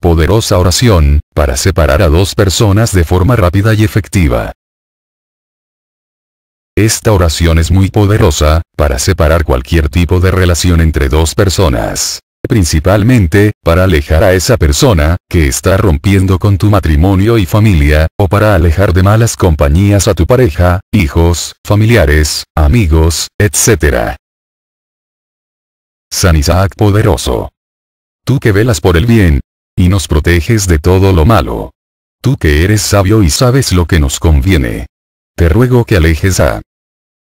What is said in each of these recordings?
poderosa oración, para separar a dos personas de forma rápida y efectiva. Esta oración es muy poderosa, para separar cualquier tipo de relación entre dos personas. Principalmente, para alejar a esa persona, que está rompiendo con tu matrimonio y familia, o para alejar de malas compañías a tu pareja, hijos, familiares, amigos, etc. San Isaac poderoso. Tú que velas por el bien, y nos proteges de todo lo malo. Tú que eres sabio y sabes lo que nos conviene. Te ruego que alejes a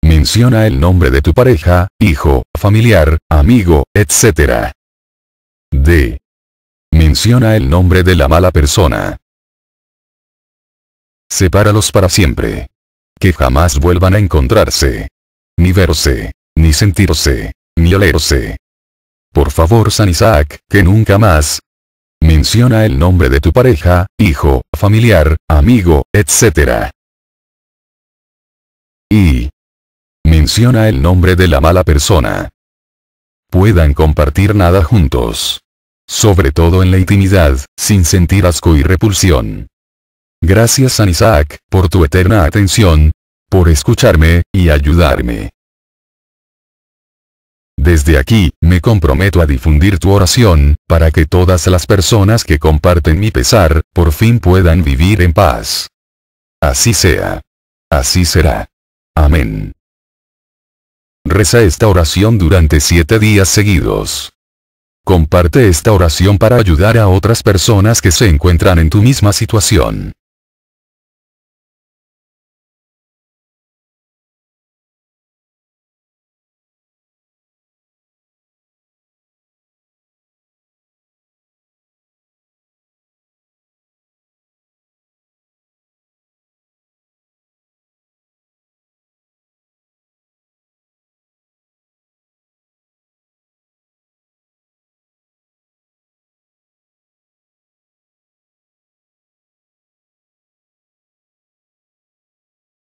Menciona el nombre de tu pareja, hijo, familiar, amigo, etc. D. Menciona el nombre de la mala persona. Sepáralos para siempre. Que jamás vuelvan a encontrarse. Ni verse, ni sentirse, ni olerse. Por favor San Isaac, que nunca más. Menciona el nombre de tu pareja, hijo, familiar, amigo, etc. Y menciona el nombre de la mala persona. Puedan compartir nada juntos. Sobre todo en la intimidad, sin sentir asco y repulsión. Gracias San Isaac, por tu eterna atención, por escucharme, y ayudarme. Desde aquí, me comprometo a difundir tu oración, para que todas las personas que comparten mi pesar, por fin puedan vivir en paz. Así sea. Así será. Amén. Reza esta oración durante siete días seguidos. Comparte esta oración para ayudar a otras personas que se encuentran en tu misma situación.